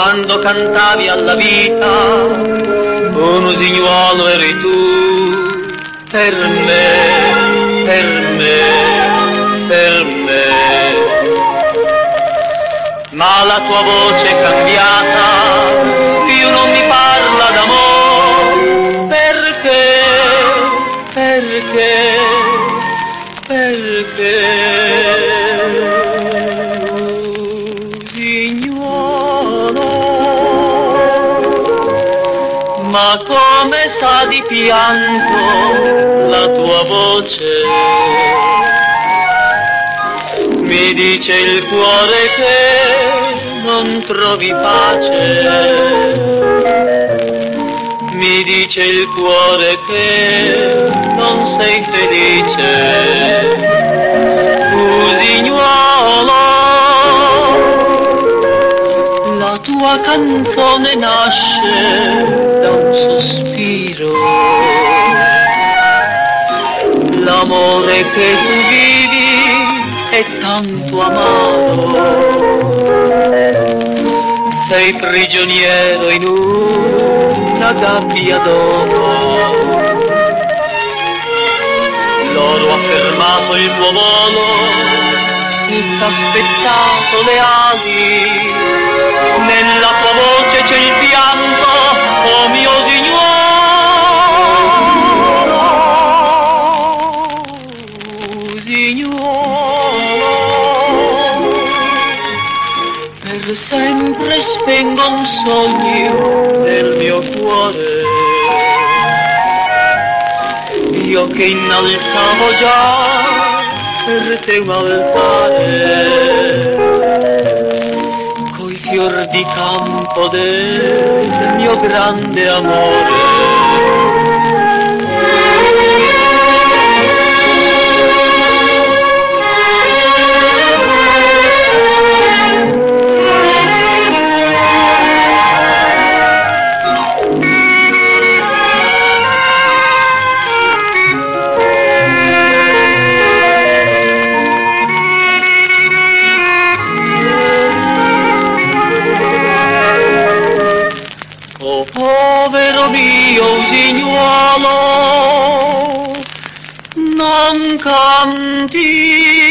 quando cantavi alla vita, un usignuolo eri tu, per me, per me, per me. Ma la tua voce è cambiata, più non mi parla d'amore, perché, perché, perché? Ma come sa di pianto la tua voce. Mi dice il cuore che non trovi pace. Mi dice il cuore che non sei felice. Canzone nasce da un sospiro. L'amore che tu vivi è tanto amaro. Sei prigioniero in una gabbia d'oro. L'oro ha fermato il tuo volo e t'ha spezzato le ali. Nella per sempre spengo un sogno nel mio cuore, io che innalzavo già per te un altare fior di campo del mio grande amore. Povero mio signuolo, non canti